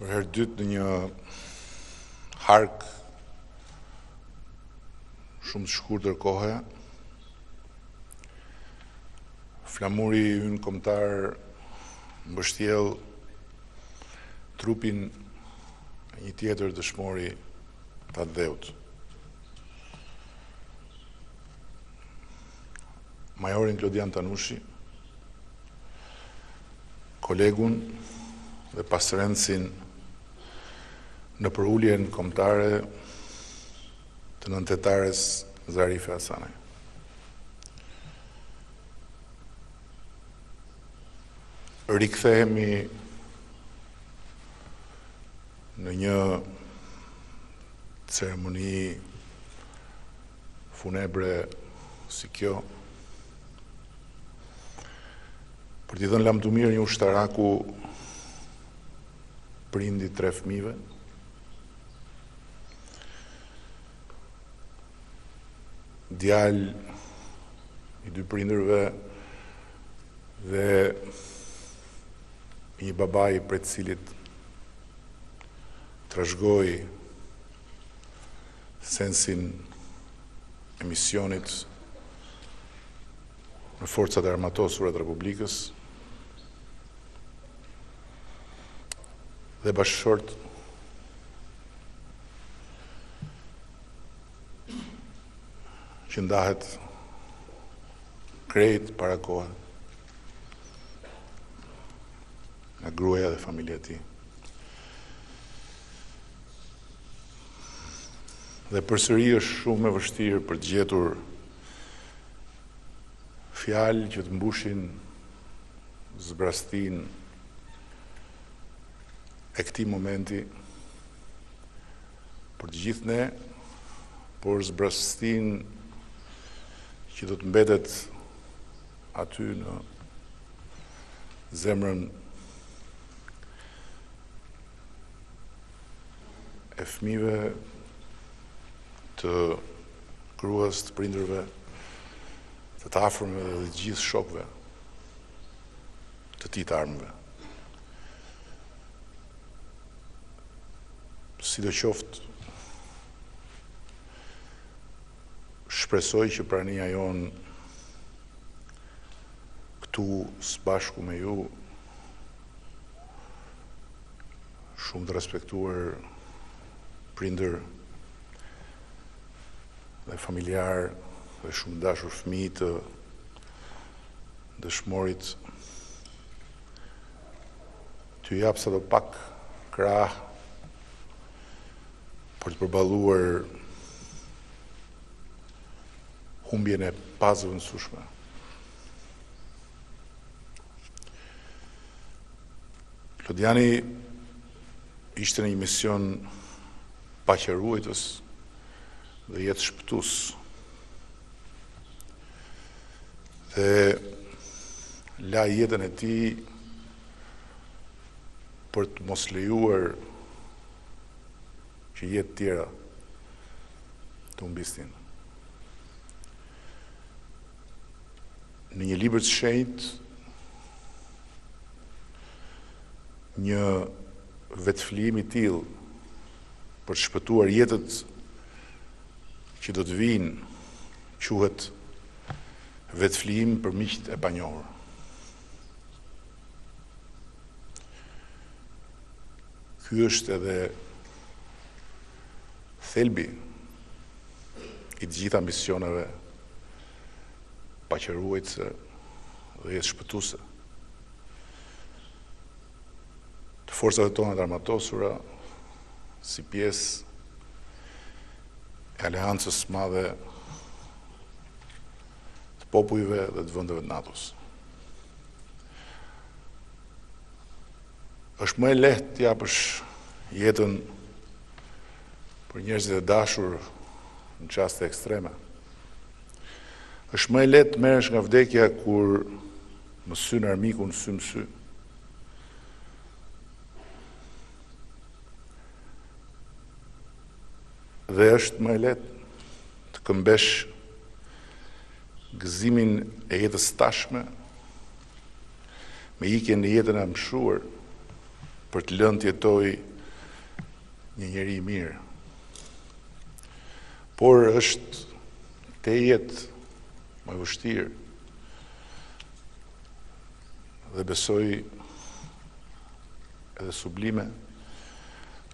Për herë të dytë në një hark shumë të shkurtër kohe, flamuri ynë kombëtar mbështjell trupin e një tjetër dëshmori të atdheut. Majorin Klodian Tanushi, kolegun dhe pasrendësin në përuljen kombëtare të nëntetares Zarife Hasanaj. Rikthehemi në një ceremoni funebre si kjo për t'i dhënë lamtumirën një ushtaraku prind i tre fëmijëve. Djalë i dy prindërve dhe një babai prej të cilit trashëgoi sensin e misionit në Forcat e Armatosura të Republikës dhe bashkëshort që ndahet krejt para kohe nga gruaja dhe familja e tij. Dhe përsëri është shumë e vështirë për të gjetur fjalë që të mbushin zbrazëtinë e këtij momenti për të gjithë ne, por zbrazëtinë që do të mbetet aty në zemrën e fëmijëve të gruas, të prindërve, të të afërmve dhe të gjithë shokëve të tij të armëve. Sidoqoftë shpresoj që prania jonë këtu së bashku me ju Shumë të respektuar prindër dhe familjarë dhe shumë të dashur fëmijë të dëshmorit t'ju jap sadopak krah për të përballuar humbjen e pazëvendësueshme. Klodiani ishte në një mision paqeruajtës dhe jetëshpëtues. Dhe la jetën e tij për të mos lejuar që jetë të tjera të humbisnin. Në një libër të shenjtë, një vetëflijim i tillë për të shpëtuar jetët që do të vijnë quhet vetëflijim për miqtë e panjohur. Ky është edhe thelbi i të gjitha misioneve Paqeruajtëse dhe jetëshpëtuese të forcave tona të armatosura si pjesë e aleancës së madhe të popujve dhe të vendeve të NATO-s. Është më e lehtë të japësh jetën për njerëzit e dashur në çaste ekstreme. Është më e lehtë të merresh nga vdekja kur mësyn armikun sy më sy. Dhe është më e lehtë të këmbesh gëzimin e jetës së tashme me ikjen në jetën e amshuar për të lënë të jetojë një njeri i mirë, por është tejet më e vështirë dhe besoj edhe sublime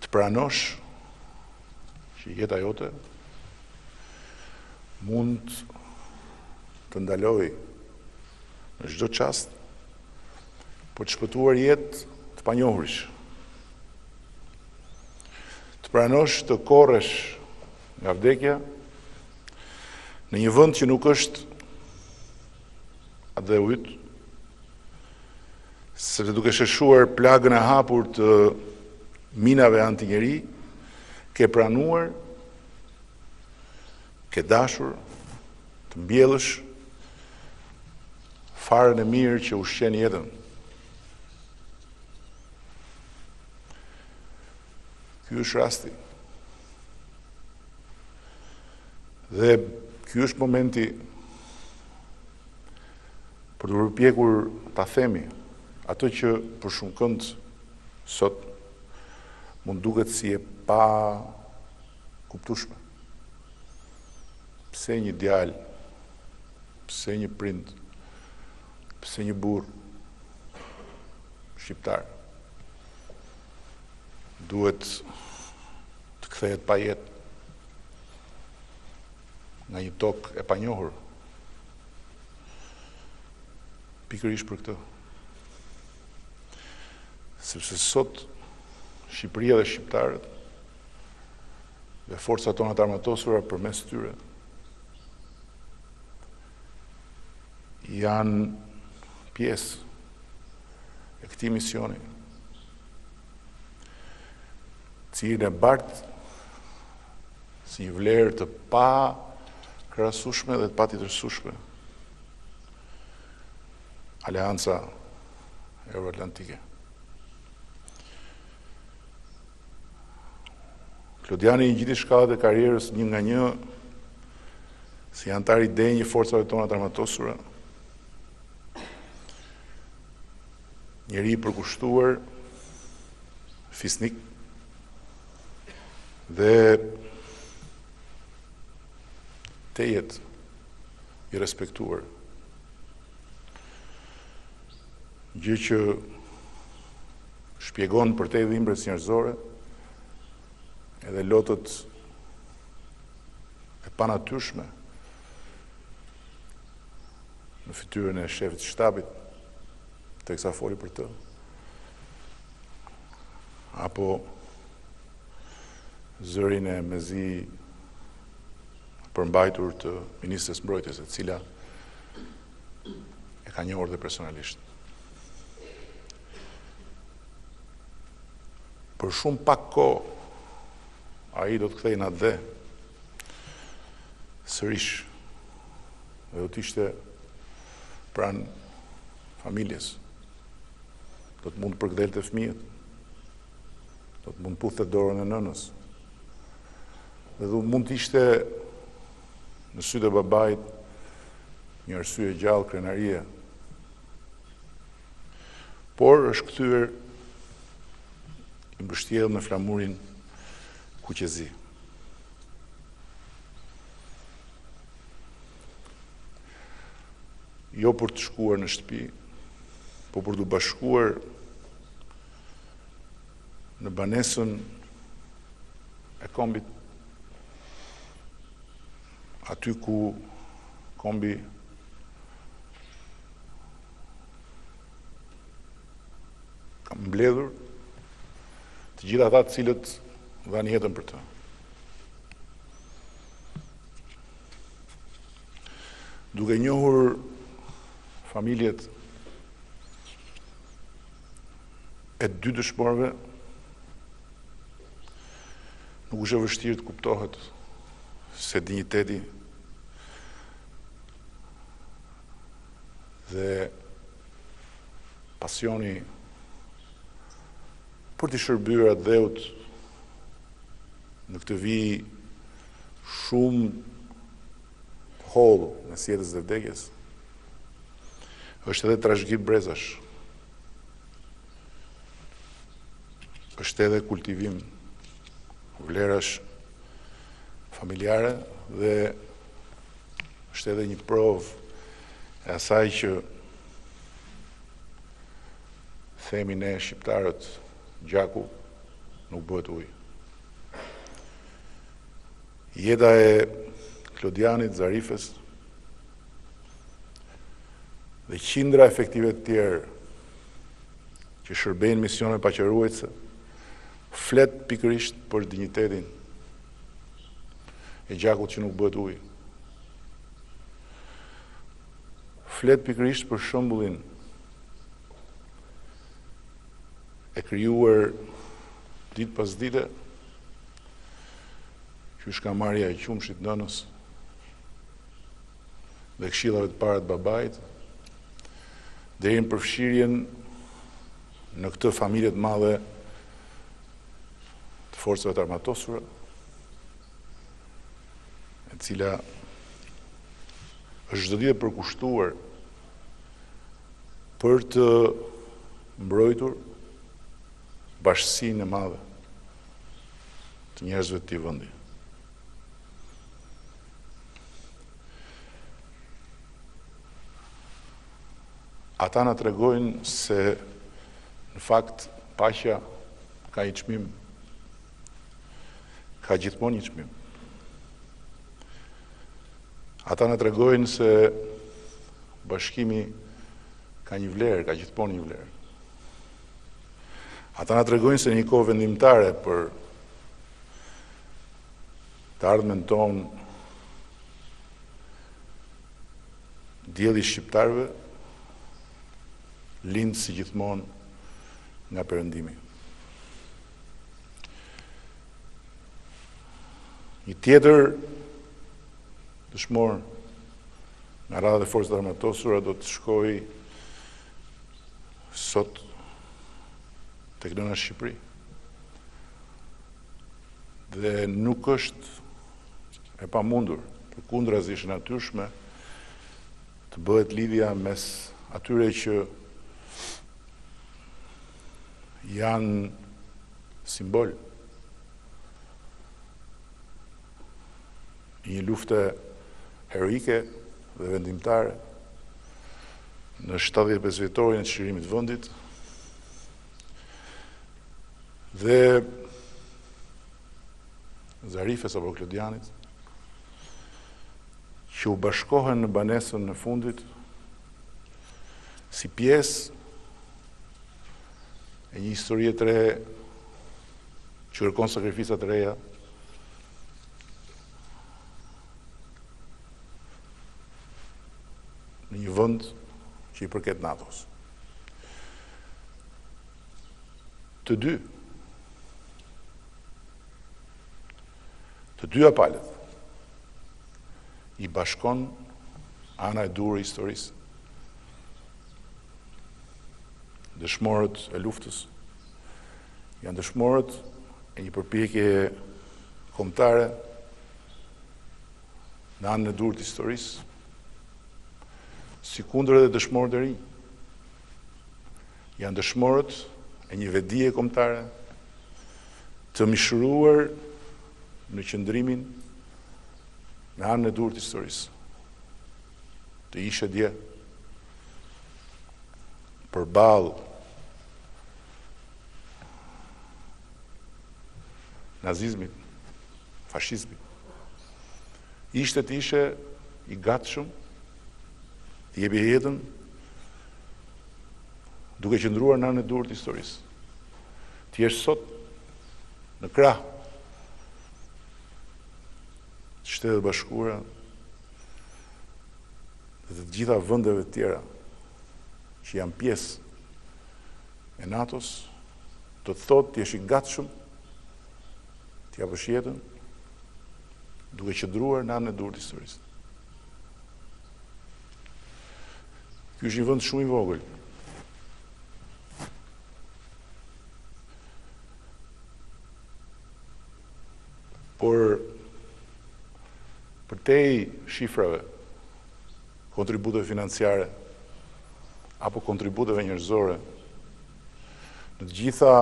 të pranosh që jeta jote mund të ndalojë në çdo çast për të shpëtuar jetë të panjohurish. Të pranosh të korresh nga vdekja në një vend që nuk është atdheu yt, sepse duke sheshuar plagën e hapur të minave antinjeri, ke pranuar, ke dashur, të mbjellësh farën e mirë që ushqen jetën. Ky është rasti. Dhe ky është momenti për t'u përpjekur ta themi atë që për shumëkënd sot mund duket si e pakuptueshme. Pse një djalë, pse një prind Pse një burrë shqiptar duhet të kthehet pa jetë nga një tokë e panjohur? Pikërisht për këtë. Sepse sot Shqipëria dhe shqiptarët dhe forcat tona të armatosura përmes tyre janë pjesë e këtij misioni, të cilin e bart si një vlerë të pakrahasueshme dhe të patjetërsueshme Aleanca Euroatlantike. Klodiani i ngjiti shkallët e karrierës një nga një si anëtar i denjë i forcave tona të armatosura. Njeri i përkushtuar fisnik dhe tejet i respektuar. Gjë që Shpjegon përtej dhimbjes njerëzore edhe lotët e panatyrshme në fytyrën e shefit të shtabit teksa foli për të apo zërin e mezi përmbajtur të Ministres së Mbrojtjes e cila E ka njohur dhe personalisht. Për shumë pak kohë, ai do të kthehej në atdhe, sërish, dhe do të ishte pranë familjes, do të mund të përkëdhelte fëmijët, do të mund të puthte dorën e nënës, dhe do të mund të ishte Në sytë e babait, një arsye e gjallë krenarie. Por është kthyer i mbështjellë me flamurin kuqezi. Jo për t'u shkuar në shtëpi, po për t'u bashkuar në banesën e kombit aty ku kombi ka mbledhur të gjithë ata të cilët dhanë jetën për të. Duke njohur familjet e dy dëshmorëve, Nuk është e vështirë të kuptohet se dinjiteti dhe pasioni për t'i shërbyer atdheut në këtë vijë shumë të hollë mes jetës dhe vdekjes, është edhe trashëgimi brezash. është edhe kultivim vlerash familjare dhe është edhe një provë e asaj që themi ne shqiptarët gjaku nuk bëhet ujë. Jeta e Klodianit, Zarifes dhe qindra efektivëve të tjerë që shërbejnë në misione paqeruajtëse, flet pikërisht për dinjitetin e gjakut që nuk bëhet ujë. Flet pikërisht për shembullin e krijuar ditë pas dite, qysh nga marrja e qumështit të nënës, dhe këshillave të para të babait, deri në përfshirjen në këtë familje të madhe të forcave të armatosura, e cila është çdo ditë e përkushtuar për të mbrojtur bashkësinë e madhe të njerëzve të këtij vendi. Ata na tregojnë se në fakt paqja ka një çmim. Ka gjithmonë një çmim. Ata na tregojnë se bashkimi ka një vlerë, ka gjithmonë një vlerë. Ata na tregojnë se një kohë vendimtare për Të ardhmen tonë, dielli i shqiptarëve lind si gjithmonë nga Perëndimi. Një tjetër dëshmor nga radhët e forcave të armatosura do të shkojë sot tek nëna Shqipëri. Dhe nuk është e pamundur, përkundrazi është e natyrshme të bëhet lidhja mes atyre që janë simbol i një lufte heroike dhe vendimtare në 75 vjetorin e çlirimit të vendit, Dhe Zarifes apo Klodianit, që u bashkohen në banesën e fundit, si pjesë e një historie të re, që kërkon sakrifica të reja, në një vend që i përket NATO-s. Të dy. Të dyja palët. I bashkon ana e duhur e historisë. Dëshmorët e luftës. Janë dëshmorët e një përpjekje kombëtare në anën e duhur të historisë. Sikundër edhe dëshmorët e rinj. Janë dëshmorët e një vetëdije kombëtare të mishëruar në qëndrimin në anën e duhur të historisë. Të ishe dje përballë nazizmit fashizmit ishte të ishe i gatshëm të jepje jetën duke qëndruar në anën e duhur të historisë. Të jesh sot në krah të Shteteve të Bashkuara dhe të gjitha vendeve të tjera që janë pjesë e NATO-s, Do të thotë të jesh i gatshëm të japësh jetën duke qëndruar në anën e duhur të historisë. Ky është një vend shumë i vogël. Por përtej shifrave, kontributeve financiare, apo kontributeve njerëzore, Në të gjitha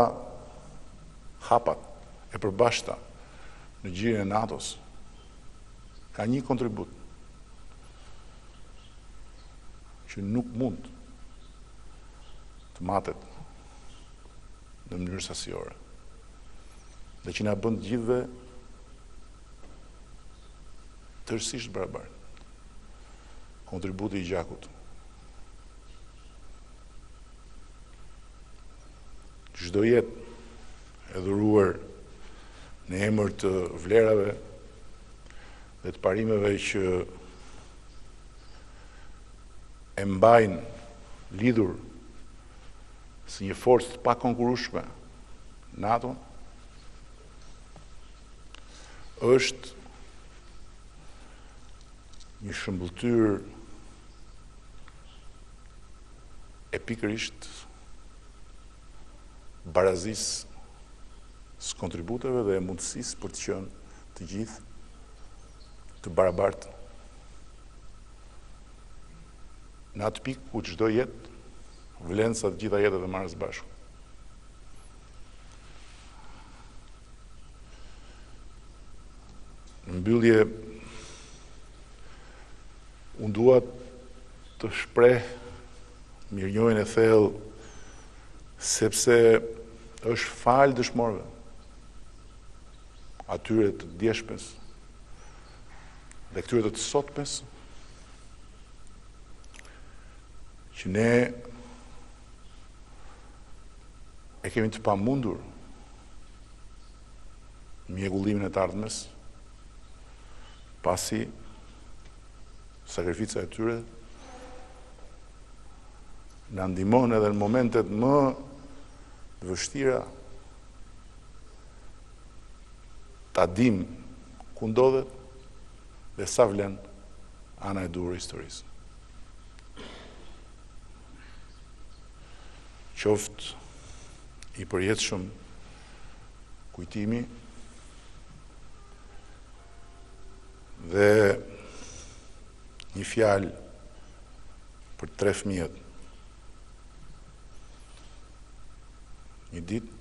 hapat e përbashkëta në gjirin e NATO-s ka një kontribut që nuk mund të matet në mënyrë sasiore dhe që na bën të gjithëve tërësisht të barabartë, kontributi i gjakut Çdo jetë e dhuruar në emër të vlerave dhe të parimeve që e mbajnë lidhur si një forcë të pakonkurueshme NATO është Një shëmbëlltyrë e pikërisht barazisë së kontributeve dhe e mundësisë për të qenë të gjithë të barabartë në atë pikë ku çdo jetë vlen sa të gjitha jetët e marra së bashku. Në mbyllje, unë dua të shpreh mirënjohjen e thellë sepse është falë dëshmorëve atyre të djeshmes dhe këtyre të së sotmes që ne E kemi të pamundur mjegullimin e të ardhmes, pasi sakrifica e tyre na ndihmon edhe në momentet më të vështira ta dimë ku ndodhet dhe sa vlen ana e duhur e historisë. Qoftë i përjetshëm kujtimi dhe një fjalë për tre fëmijët. Një ditë,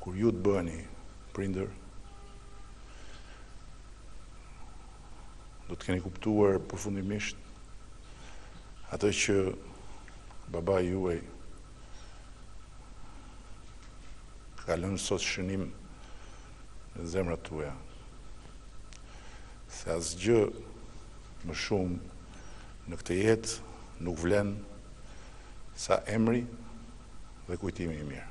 kur ju të bëni prindër, do të keni kuptuar përfundimisht atë që babai juaj ka lënë sot shënim në zemrat tuaja. Se asgjë më shumë në këtë jetë nuk vlen sa emri dhe kujtimi i mirë.